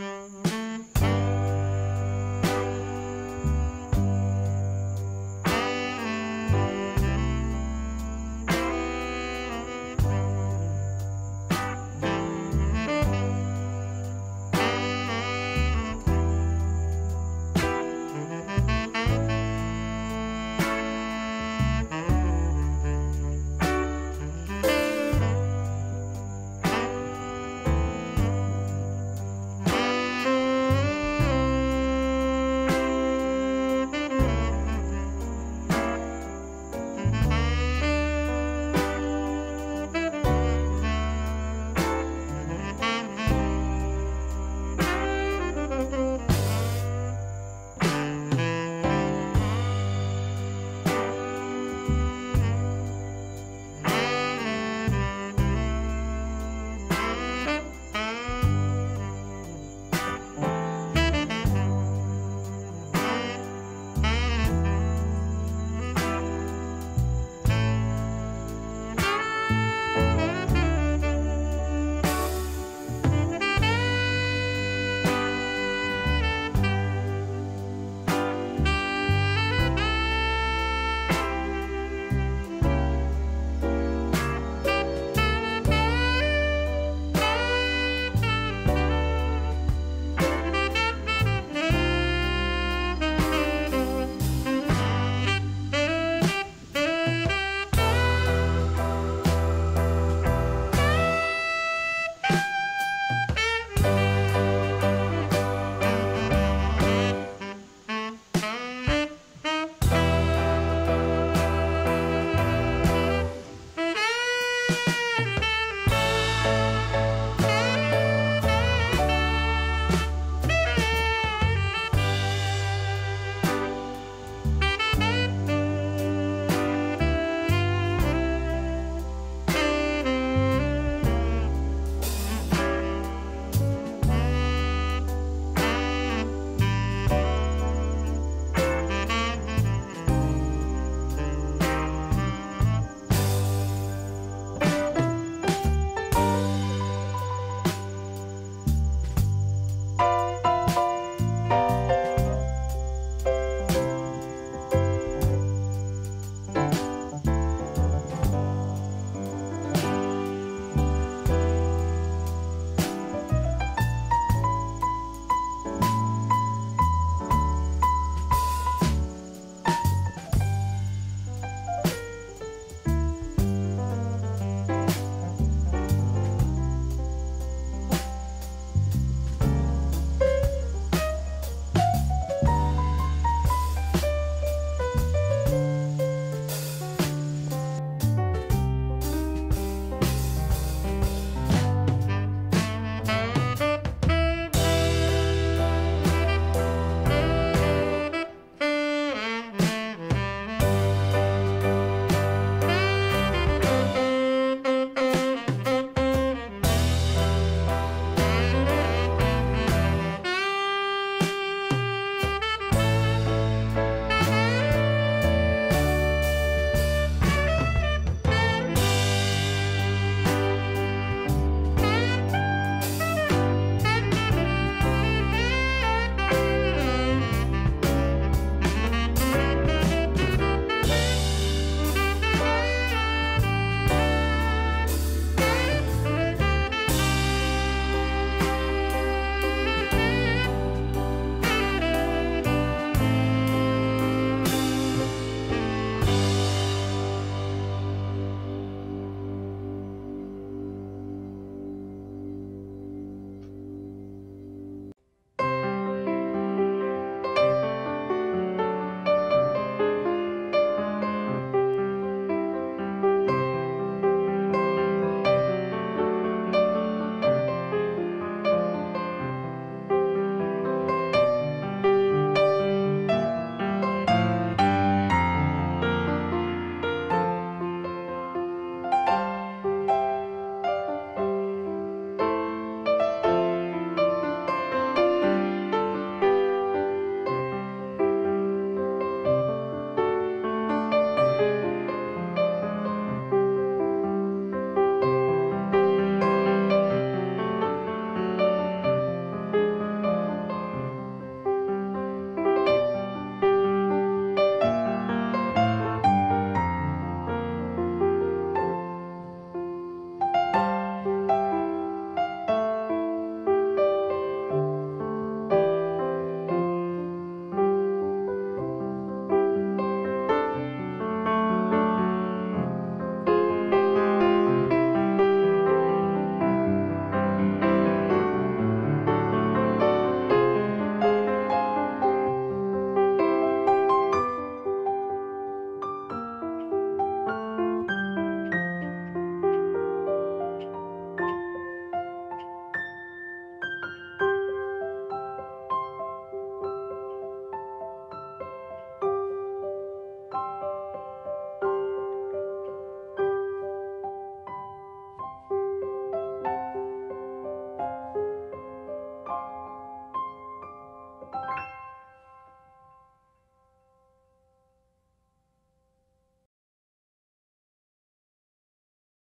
Mm-hmm.